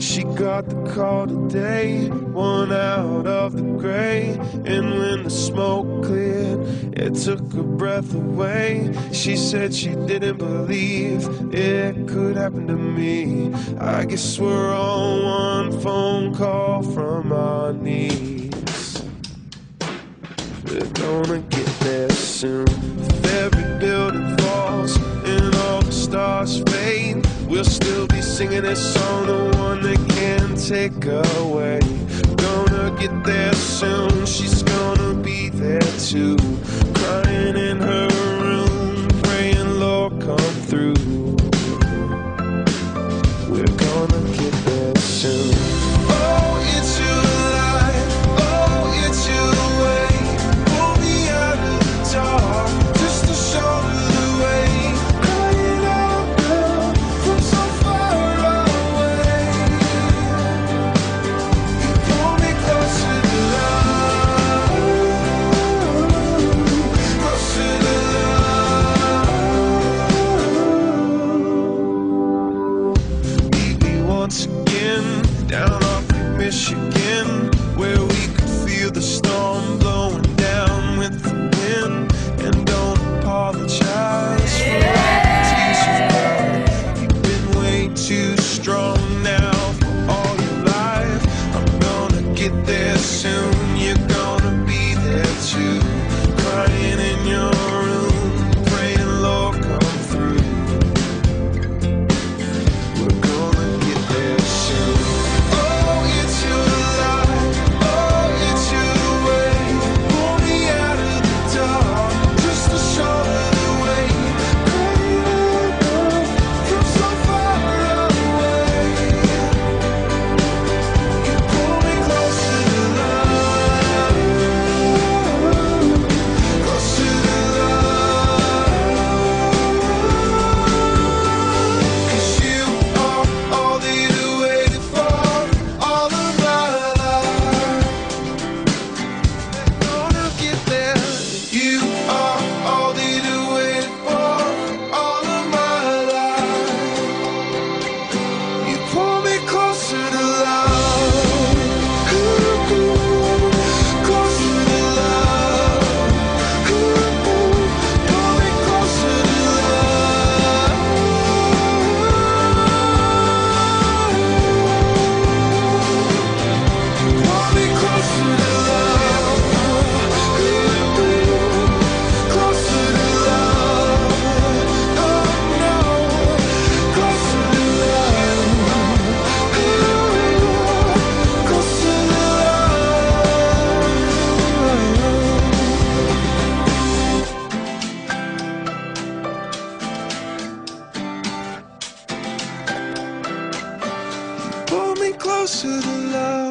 She got the call today, one out of the gray. And when the smoke cleared, it took her breath away. She said she didn't believe it could happen to me. I guess we're all one phone call from our knees. We're gonna get there soon. If every building falls and all the stars fade, we'll still be singing this song, the one that can't take away. Gonna get there soon. She's gonna be there too, closer to love.